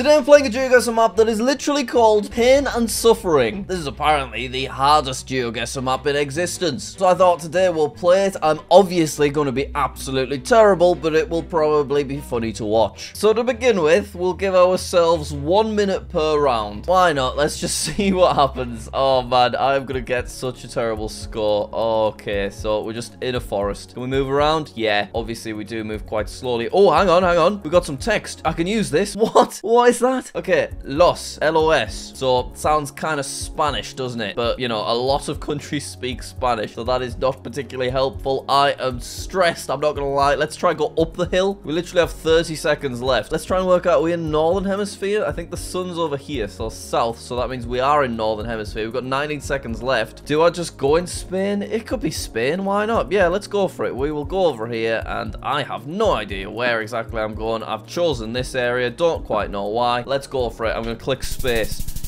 Today I'm playing a GeoGuessr map that is literally called Pain and Suffering. This is apparently the hardest GeoGuessr map in existence. So I thought today we'll play it. I'm obviously going to be absolutely terrible, but it will probably be funny to watch. So to begin with, we'll give ourselves one minute per round. Why not? Let's just see what happens. Oh man, I'm going to get such a terrible score. Okay, so we're just in a forest. Can we move around? Yeah, obviously we do move quite slowly. Oh, hang on, hang on. We got some text. I can use this. What? What is that? Okay, Los, L-O-S. So, sounds kind of Spanish, doesn't it? But, you know, a lot of countries speak Spanish, so that is not particularly helpful. I am stressed, I'm not gonna lie. Let's try and go up the hill. We literally have 30 seconds left. Let's try and work out, we're in Northern Hemisphere? I think the sun's over here, so south, so that means we are in Northern Hemisphere. We've got 19 seconds left. Do I just go in Spain? It could be Spain, why not? Yeah, let's go for it. We will go over here, and I have no idea where exactly I'm going. I've chosen this area, don't quite know why. Let's go for it. I'm going to click space.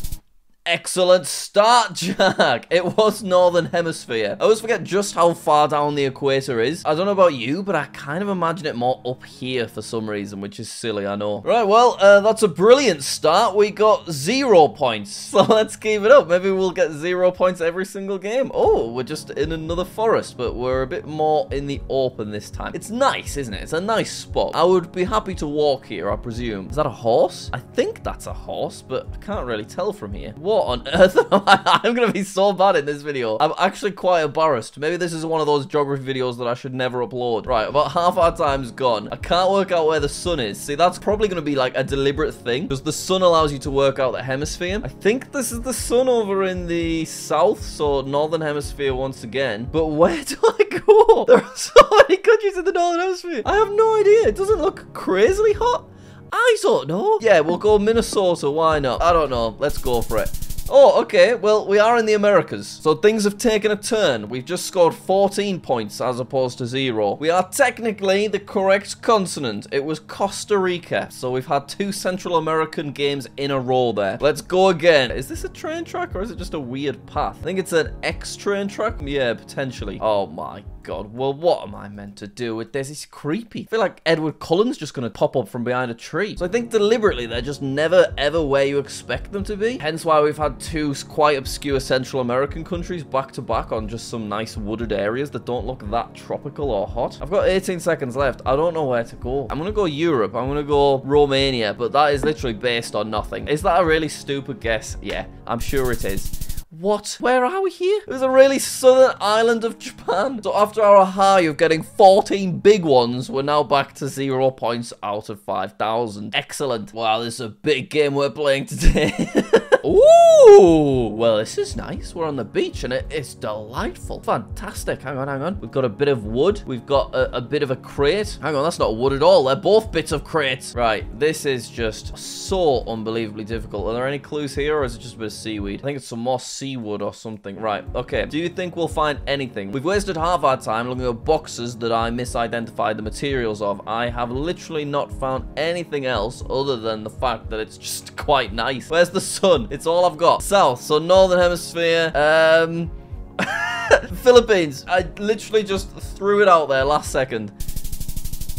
Excellent start, Jack. It was Northern Hemisphere. I always forget just how far down the equator is. I don't know about you, but I kind of imagine it more up here for some reason, which is silly, I know. Right, well, uh, that's a brilliant start. We got zero points. So let's keep it up. Maybe we'll get zero points every single game. Oh, we're just in another forest, but we're a bit more in the open this time. It's nice, isn't it? It's a nice spot. I would be happy to walk here, I presume. Is that a horse? I think that's a horse, but I can't really tell from here. What on earth? I'm going to be so bad in this video. I'm actually quite embarrassed. Maybe this is one of those geography videos that I should never upload. Right, about half our time's gone. I can't work out where the sun is. See, that's probably going to be like a deliberate thing because the sun allows you to work out the hemisphere. I think this is the sun over in the south, so northern hemisphere once again. But where do I go? There are so many countries in the northern hemisphere. I have no idea. It doesn't look crazily hot. I don't know. Yeah, we'll go Minnesota. Why not? I don't know. Let's go for it. Oh, okay. Well, we are in the Americas. So things have taken a turn. We've just scored 14 points as opposed to zero. We are technically the correct consonant. It was Costa Rica. So we've had two Central American games in a row there. Let's go again. Is this a train track or is it just a weird path? I think it's an X train track. Yeah, potentially. Oh my god. Well, what am I meant to do with this? It's creepy. I feel like Edward Cullen's just going to pop up from behind a tree. So I think deliberately they're just never ever where you expect them to be. Hence why we've had two quite obscure Central American countries back to back on just some nice wooded areas that don't look that tropical or hot. I've got 18 seconds left. I don't know where to go. I'm going to go Europe. I'm going to go Romania, but that is literally based on nothing. Is that a really stupid guess? Yeah, I'm sure it is. What? Where are we here? It was a really southern island of Japan. So after our high of getting 14 big ones, we're now back to zero points out of 5,000. Excellent. Wow, this is a big game we're playing today. Ooh, well, this is nice. We're on the beach and it is delightful. Fantastic. Hang on, hang on. We've got a bit of wood. We've got a, a bit of a crate. Hang on, that's not wood at all. They're both bits of crates. Right, this is just so unbelievably difficult. Are there any clues here or is it just a bit of seaweed? I think it's some more seawood or something. Right, okay. Do you think we'll find anything? We've wasted half our time looking at boxes that I misidentified the materials of. I have literally not found anything else other than the fact that it's just quite nice. Where's the sun? It's all I've got. South, so northern hemisphere. Um, Philippines. I literally just threw it out there last second.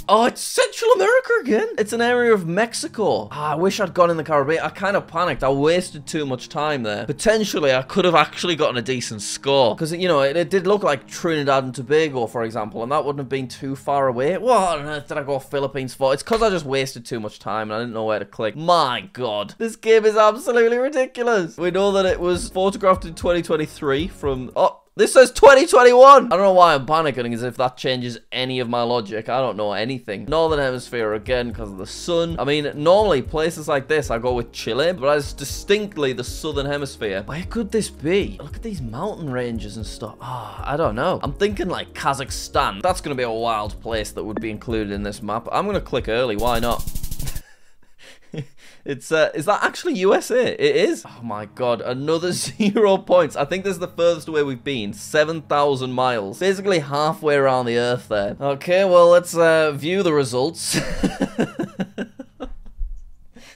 Oh, it's Central America again. It's an area of Mexico. Ah, I wish I'd gone in the Caribbean. I kind of panicked. I wasted too much time there. Potentially, I could have actually gotten a decent score. Because, you know, it, it, did look like Trinidad and Tobago, for example, and that wouldn't have been too far away. What on earth did I go Philippines for? It's because I just wasted too much time and I didn't know where to click. My God. This game is absolutely ridiculous. We know that it was photographed in 2023 from... Oh, this says 2021! I don't know why I'm panicking as if that changes any of my logic. I don't know anything. Northern Hemisphere again because of the sun. I mean, normally places like this I go with Chile, but as distinctly the Southern Hemisphere. Where could this be? Look at these mountain ranges and stuff. Ah, oh, I don't know. I'm thinking like Kazakhstan. That's going to be a wild place that would be included in this map. I'm going to click early. Why not? It's uh, is that actually USA? It is. Oh my god, another zero points. I think this is the furthest away we've been. Seven thousand miles, basically halfway around the Earth. There. Okay, well let's uh, view the results.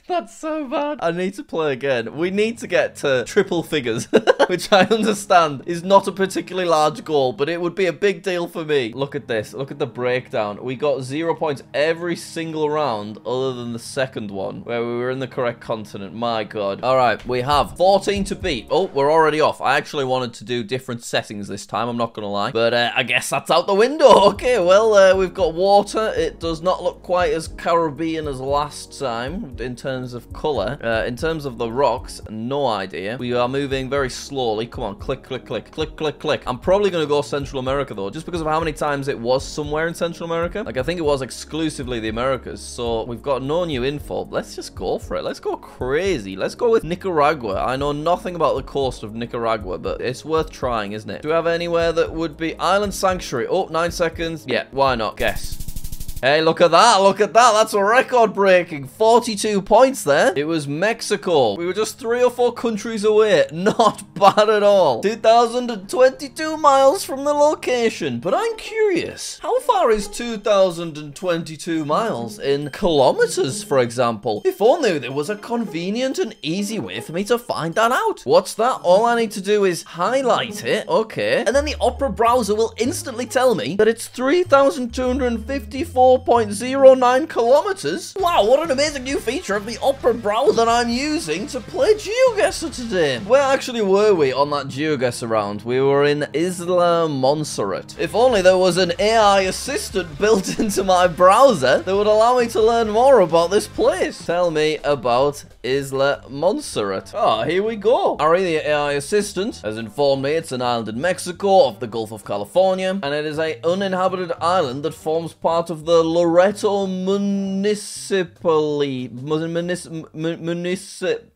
That's so bad. I need to play again. We need to get to triple figures, which I understand is not a particularly large goal, but it would be a big deal for me. Look at this. Look at the breakdown. We got zero points every single round other than the second one, where we were in the correct continent. My God. All right, we have 14 to beat. Oh, we're already off. I actually wanted to do different settings this time, I'm not going to lie. But uh, I guess that's out the window. Okay, well, uh, we've got water. It does not look quite as Caribbean as last time in terms terms of color. Uh, in terms of the rocks, no idea. We are moving very slowly. Come on, click, click, click, click, click, click. I'm probably going to go Central America, though, just because of how many times it was somewhere in Central America. Like, I think it was exclusively the Americas, so we've got no new info. Let's just go for it. Let's go crazy. Let's go with Nicaragua. I know nothing about the coast of Nicaragua, but it's worth trying, isn't it? Do we have anywhere that would be Island Sanctuary? Oh, nine seconds. Yeah, why not? Guess. Hey, look at that. Look at that. That's a record breaking. 42 points there. It was Mexico. We were just three or four countries away. Not bad at all. 2,022 miles from the location. But I'm curious. How far is 2,022 miles in kilometers, for example? If only there was a convenient and easy way for me to find that out. What's that? All I need to do is highlight it. Okay. And then the Opera browser will instantly tell me that it's 3,254 4.09 kilometers. Wow, what an amazing new feature of the Opera browser that I'm using to play GeoGuessr today. Where actually were we on that GeoGuessr round? We were in Isla Montserrat. If only there was an AI assistant built into my browser that would allow me to learn more about this place. Tell me about Isla Montserrat. Ah, oh, here we go. Aria, the AI assistant, has informed me it's an island in Mexico off the Gulf of California, and it is a uninhabited island that forms part of the Loreto Municipally Municip Municip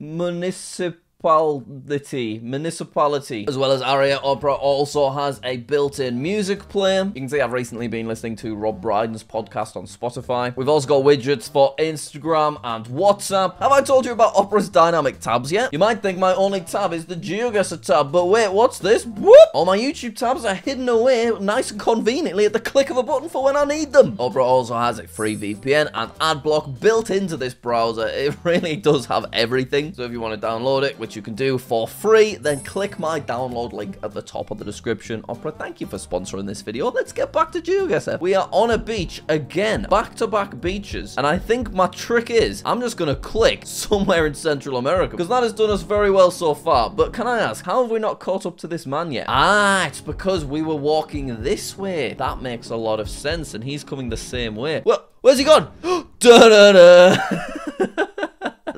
Municip municipality, municipality, as well as Aria Opera also has a built-in music player. You can see I've recently been listening to Rob Brydon's podcast on Spotify. We've also got widgets for Instagram and WhatsApp. Have I told you about Opera's dynamic tabs yet? You might think my only tab is the GeoGuessr tab, but wait, what's this? Whoop! All my YouTube tabs are hidden away nice and conveniently at the click of a button for when I need them. Opera also has a free VPN and ad block built into this browser. It really does have everything. So if you want to download it, which you can do for free, then click my download link at the top of the description. Opera, thank you for sponsoring this video. Let's get back to GeoGuessr. We are on a beach again, back-to-back -back beaches. And I think my trick is, I'm just going to click somewhere in Central America, because that has done us very well so far. But can I ask, how have we not caught up to this man yet? Ah, it's because we were walking this way. That makes a lot of sense, and he's coming the same way. Well, where's he gone? da da da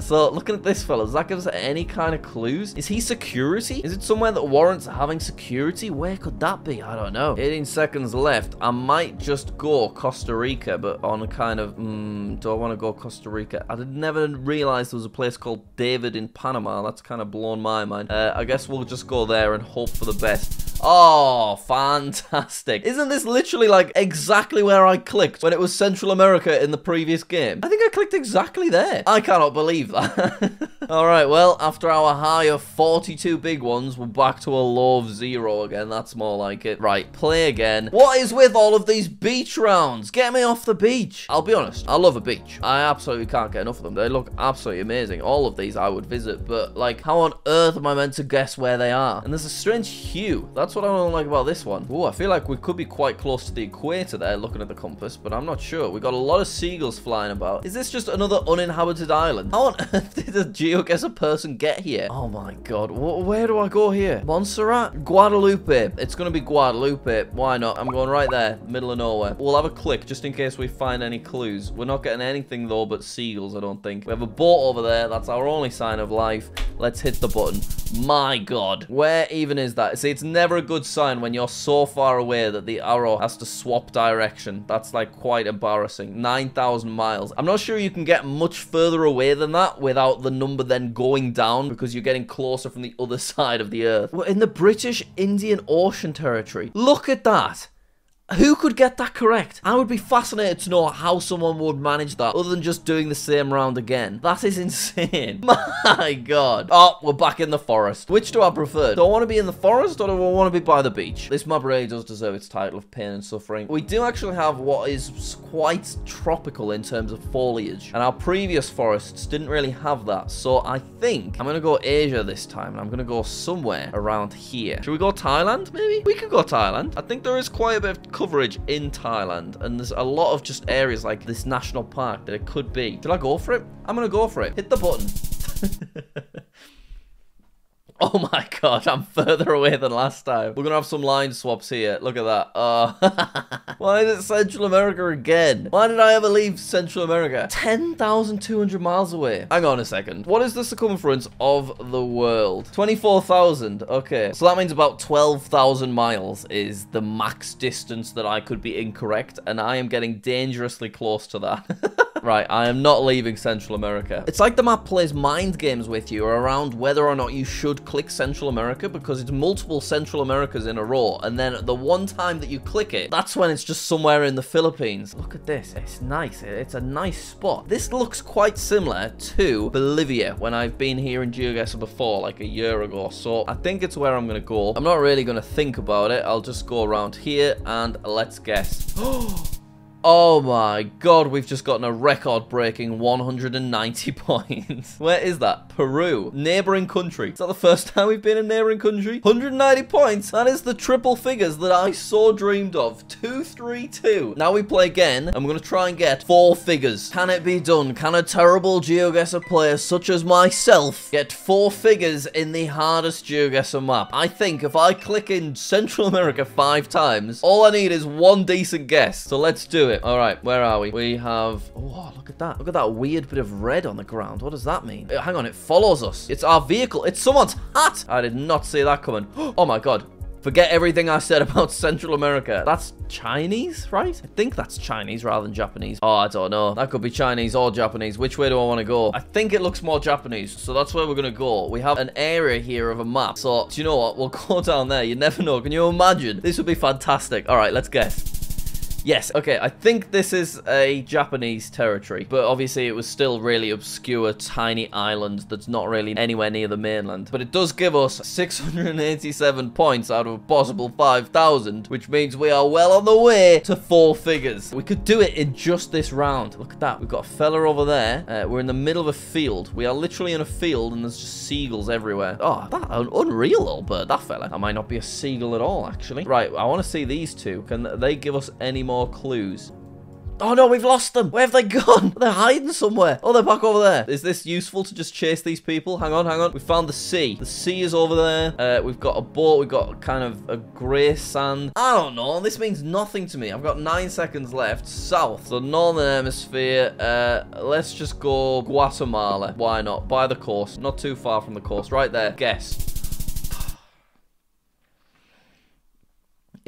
So looking at this fella, does that give us any kind of clues? Is he security? Is it somewhere that warrants having security? Where could that be? I don't know. 18 seconds left. I might just go Costa Rica, but on a kind of, mm, do I want to go Costa Rica? I did never realize there was a place called David in Panama. That's kind of blown my mind. Uh, I guess we'll just go there and hope for the best. Oh, fantastic. Isn't this literally like exactly where I clicked when it was Central America in the previous game? I think I clicked exactly there. I cannot believe that. Alright, well, after our high of 42 big ones, we're back to a low of zero again. That's more like it. Right, play again. What is with all of these beach rounds? Get me off the beach. I'll be honest, I love a beach. I absolutely can't get enough of them. They look absolutely amazing. All of these I would visit, but like, how on earth am I meant to guess where they are? And there's a strange hue. That's that's what I don't like about this one. Oh, I feel like we could be quite close to the equator there, looking at the compass, but I'm not sure. We got a lot of seagulls flying about. Is this just another uninhabited island? How on earth did a geoguessr person get here? Oh my god. where do I go here? Montserrat? Guadeloupe. It's going to be Guadeloupe. Why not? I'm going right there, middle of nowhere. We'll have a click just in case we find any clues. We're not getting anything though but seagulls, I don't think. We have a boat over there. That's our only sign of life. Let's hit the button. My god. Where even is that? See, it's never a good sign when you're so far away that the arrow has to swap direction. That's like quite embarrassing. 9,000 miles. I'm not sure you can get much further away than that without the number then going down because you're getting closer from the other side of the earth. We're in the British Indian Ocean territory. Look at that. Who could get that correct? I would be fascinated to know how someone would manage that other than just doing the same round again. That is insane. My god. Oh, we're back in the forest. Which do I prefer? Do I want to be in the forest or do I want to be by the beach? This map really does deserve its title of pain and suffering. We do actually have what is quite tropical in terms of foliage. And our previous forests didn't really have that. So I think I'm going to go Asia this time. And I'm going to go somewhere around here. Should we go Thailand, maybe? We could go Thailand. I think there is quite a bit of coverage in Thailand. And there's a lot of just areas like this national park that it could be. Should I go for it? I'm to go for it. Hit the button. Oh my god, I'm further away than last time. We're gonna have some line swaps here. Look at that. Uh, why is it Central America again? Why did I ever leave Central America? 10,200 miles away. Hang on a second. What is the circumference of the world? 24,000. Okay. So that means about 12,000 miles is the max distance that I could be incorrect. And I am getting dangerously close to that. Right, I am not leaving Central America. It's like the map plays mind games with you around whether or not you should click Central America because it's multiple Central Americas in a row. And then the one time that you click it, that's when it's just somewhere in the Philippines. Look at this. It's nice. It's a nice spot. This looks quite similar to Bolivia when I've been here in GeoGuessr before, like a year ago. So I think it's where I'm going to go. I'm not really going to think about it. I'll just go around here and let's guess. Oh! Oh! My god, we've just gotten a record-breaking 190 points. Where is that? Peru. Neighboring country. Is that the first time we've been in neighboring country? 190 points. That is the triple figures that I so dreamed of. 232. Now we play again. I'm going to try and get four figures. Can it be done? Can a terrible GeoGuessr player such as myself get four figures in the hardest GeoGuessr map? I think if I click in Central America five times, all I need is one decent guess. So let's do it. All right, where are we? We have... Oh, look at that. Look at that weird bit of red on the ground. What does that mean? Uh, hang on, it follows us. It's our vehicle. It's someone's hat. I did not see that coming. Oh my god. Forget everything I said about Central America. That's Chinese, right? I think that's Chinese rather than Japanese. Oh, I don't know. That could be Chinese or Japanese. Which way do I want to go? I think it looks more Japanese, so that's where we're going to go. We have an area here of a map. So, do you know what? We'll go down there. You never know. Can you imagine? This would be fantastic. All right, let's guess. Yes, okay, I think this is a Japanese territory, but obviously it was still really obscure, tiny island that's not really anywhere near the mainland. But it does give us 687 points out of a possible 5,000, which means we are well on the way to four figures. We could do it in just this round. Look at that. We've got a fella over there. Uh, we're in the middle of a field. We are literally in a field and there's just seagulls everywhere. Oh, that an unreal little bird, that fella. That might not be a seagull at all, actually. Right, I want to see these two. Can they give us any more clues. Oh no, we've lost them. Where have they gone? They're hiding somewhere. Oh, they're back over there. Is this useful to just chase these people? Hang on, hang on. We found the sea. The sea is over there. Uh, we've got a boat. We've got kind of a grey sand. I don't know. This means nothing to me. I've got nine seconds left. South. the northern hemisphere. Uh, let's just go Guatemala. Why not? By the coast. Not too far from the coast. Right there. Guess.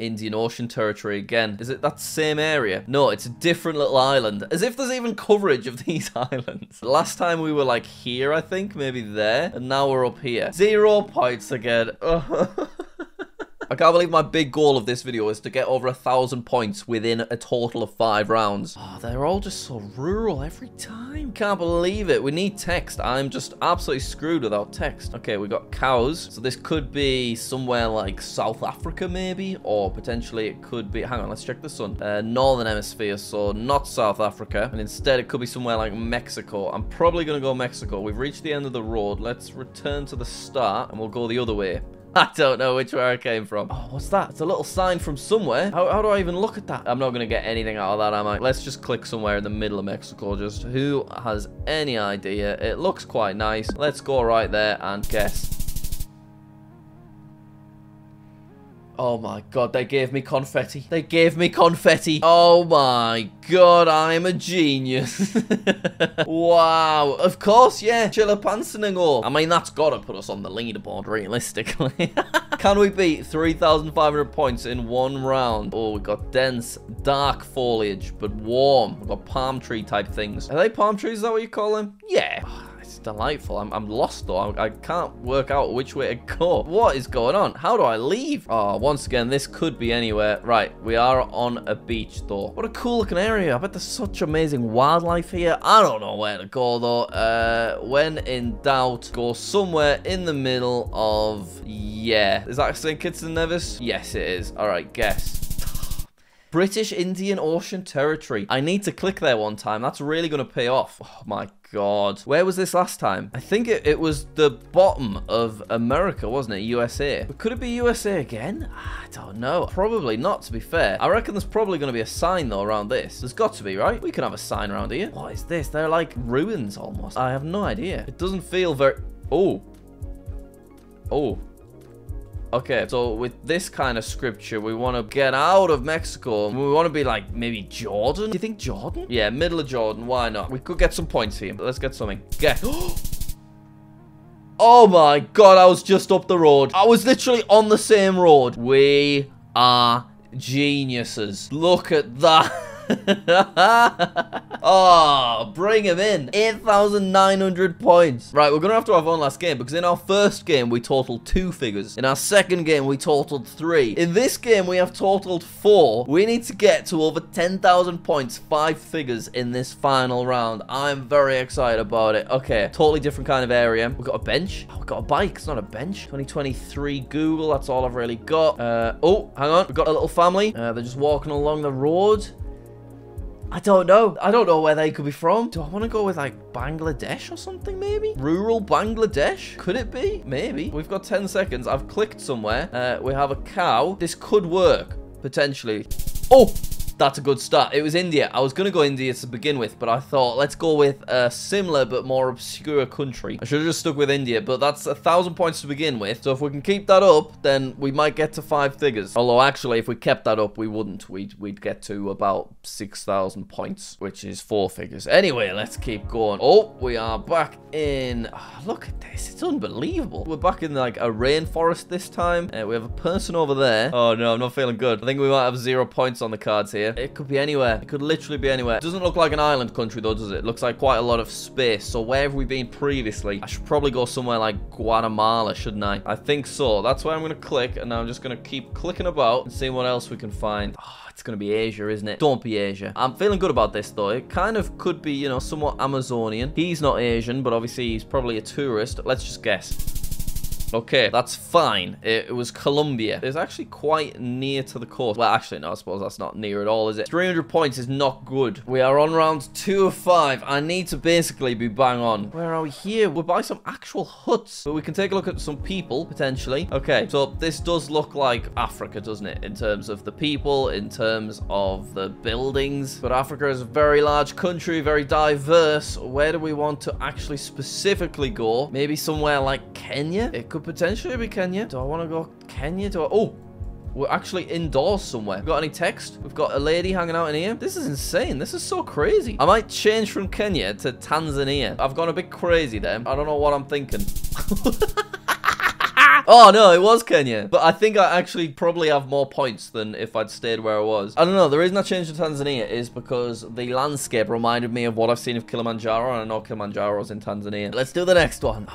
Indian Ocean territory again. Is it that same area? No, it's a different little island. As if there's even coverage of these islands. Last time we were like here, I think, maybe there. And now we're up here. Zero points again. I can't believe my big goal of this video is to get over a thousand points within a total of five rounds. Oh, they're all just so rural every time. Can't believe it. We need text. I'm just absolutely screwed without text. Okay, we got cows. So this could be somewhere like South Africa maybe, or potentially it could be, hang on, let's check the sun. Uh, Northern hemisphere, so not South Africa. And instead it could be somewhere like Mexico. I'm probably gonna go Mexico. We've reached the end of the road. Let's return to the start and we'll go the other way. I don't know which way I came from. Oh, what's that? It's a little sign from somewhere. How, how do I even look at that? I'm not going to get anything out of that, am I? Let's just click somewhere in the middle of Mexico. Just who has any idea? It looks quite nice. Let's go right there and guess. Oh my god, they gave me confetti. They gave me confetti. Oh my god, I'm a genius. wow. Of course, yeah. Chilpancingo. I mean, that's got to put us on the leaderboard, realistically. Can we beat 3,500 points in one round? Oh, we've got dense, dark foliage, but warm. We've got palm tree type things. Are they palm trees? Is that what you call them? Yeah it's delightful. I'm, I'm lost though. I, I can't work out which way to go. What is going on? How do I leave? Oh, once again, this could be anywhere. Right, we are on a beach though. What a cool looking area. I bet there's such amazing wildlife here. I don't know where to go though. Uh, when in doubt, go somewhere in the middle of, yeah. Is that St. Kitts and Nevis? Yes, it is. All right, guess. British Indian Ocean Territory. I need to click there one time. That's really going to pay off. Oh my god. Where was this last time? I think it, it was the bottom of America, wasn't it? USA. But could it be USA again? I don't know. Probably not, to be fair. I reckon there's probably going to be a sign, though, around this. There's got to be, right? We can have a sign around here. What is this? They're like ruins, almost. I have no idea. It doesn't feel very... Oh. Oh. Okay, so with this kind of scripture, we want to get out of Mexico. We want to be like maybe Jordan. Do you think Jordan? Yeah, middle of Jordan. Why not? We could get some points here. But let's get something. Get. Oh my god, I was just up the road. I was literally on the same road. We are geniuses. Look at that. oh, bring him in. 8,900 points. Right, we're going to have to have one last game because in our first game, we totaled two figures. In our second game, we totaled three. In this game, we have totaled four. We need to get to over 10,000 points, five figures in this final round. I'm very excited about it. Okay, totally different kind of area. We've got a bench. Oh, we've got a bike. It's not a bench. 2023 Google. That's all I've really got. Uh, oh, hang on. We've got a little family. Uh, they're just walking along the road. I don't know. I don't know where they could be from. Do I want to go with like Bangladesh or something maybe? Rural Bangladesh? Could it be? Maybe. We've got 10 seconds. I've clicked somewhere. Uh, we have a cow. This could work, potentially. Oh! That's a good start. It was India. I was going to go India to begin with, but I thought, let's go with a similar but more obscure country. I should have just stuck with India, but that's a thousand points to begin with. So if we can keep that up, then we might get to five figures. Although, actually, if we kept that up, we wouldn't. We'd, we'd get to about 6,000 points, which is four figures. Anyway, let's keep going. Oh, we are back in... Oh, look at this. It's unbelievable. We're back in, like, a rainforest this time. Uh, we have a person over there. Oh, no, I'm not feeling good. I think we might have zero points on the cards here. It could be anywhere. It could literally be anywhere. It doesn't look like an island country though, does it? It looks like quite a lot of space. So where have we been previously? I should probably go somewhere like Guatemala, shouldn't I? I think so. That's why I'm going to click. And I'm just going to keep clicking about and seeing what else we can find. Oh, it's going to be Asia, isn't it? Don't be Asia. I'm feeling good about this, though. It kind of could be, you know, somewhat Amazonian. He's not Asian, but obviously he's probably a tourist. Let's just guess. Okay, that's fine. It, it, was Colombia. It's actually quite near to the coast. Well, actually, no, I suppose that's not near at all, is it? 300 points is not good. We are on round two of five. I need to basically be bang on. Where are we here? We're by some actual huts. But we can take a look at some people, potentially. Okay, so this does look like Africa, doesn't it? In terms of the people, in terms of the buildings. But Africa is a very large country, very diverse. Where do we want to actually specifically go? Maybe somewhere like Kenya? It could could potentially be Kenya. Do I want to go Kenya? Do I... Oh, we're actually indoors somewhere. Got any text? We've got a lady hanging out in here. This is insane. This is so crazy. I might change from Kenya to Tanzania. I've gone a bit crazy there. I don't know what I'm thinking. oh, no, it was Kenya. But I think I actually probably have more points than if I'd stayed where I was. I don't know. The reason I changed to Tanzania is because the landscape reminded me of what I've seen of Kilimanjaro. And I know Kilimanjaro's in Tanzania. Let's do the next one.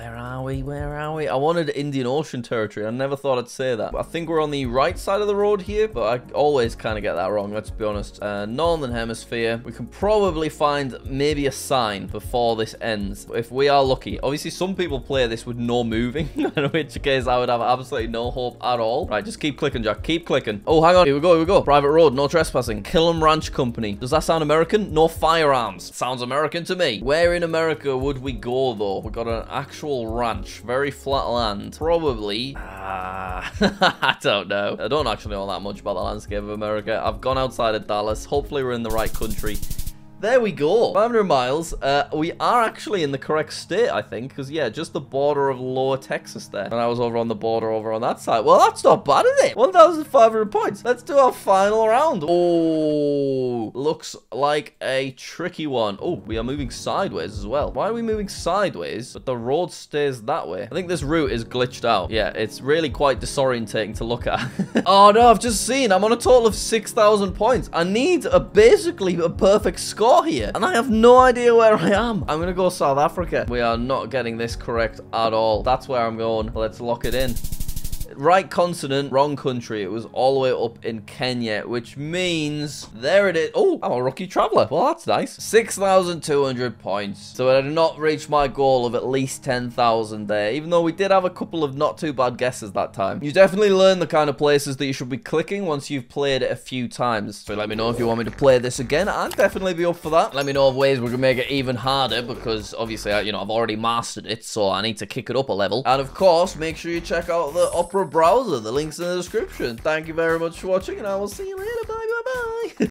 Where are we? Where are we? I wanted Indian Ocean territory. I never thought I'd say that. I think we're on the right side of the road here, but I always kind of get that wrong, let's be honest. Uh, Northern Hemisphere. We can probably find maybe a sign before this ends, if we are lucky. Obviously, some people play this with no moving, in which case I would have absolutely no hope at all. Right, just keep clicking, Jack. Keep clicking. Oh, hang on. Here we go, here we go. Private road, no trespassing. Killam Ranch Company. Does that sound American? No firearms. Sounds American to me. Where in America would we go, though? We've got an actual ranch. Very flat land. Probably... Uh, I don't know. I don't actually know that much about the landscape of America. I've gone outside of Dallas. Hopefully we're in the right country. There we go. 500 miles. Uh, we are actually in the correct state, I think. Because, yeah, just the border of lower Texas there. And I was over on the border over on that side. Well, that's not bad, is it? 1,500 points. Let's do our final round. Oh, looks like a tricky one. Oh, we are moving sideways as well. Why are we moving sideways, but the road stays that way? I think this route is glitched out. Yeah, it's really quite disorientating to look at. oh, no, I've just seen. I'm on a total of 6,000 points. I need a basically a perfect score here. And I have no idea where I am. I'm gonna go South Africa. We are not getting this correct at all. That's where I'm going. Let's lock it in right continent, wrong country. It was all the way up in Kenya, which means there it is. Oh, I'm a rookie traveler. Well, that's nice. 6,200 points. So I did not reach my goal of at least 10,000 there, even though we did have a couple of not too bad guesses that time. You definitely learn the kind of places that you should be clicking once you've played it a few times. So let me know if you want me to play this again. I'd definitely be up for that. Let me know of ways we can make it even harder because obviously, uh, you know, I've already mastered it, so I need to kick it up a level. And of course, make sure you check out the Opera Browser. The link's in the description. Thank you very much for watching, and I will see you later. Bye, bye, bye.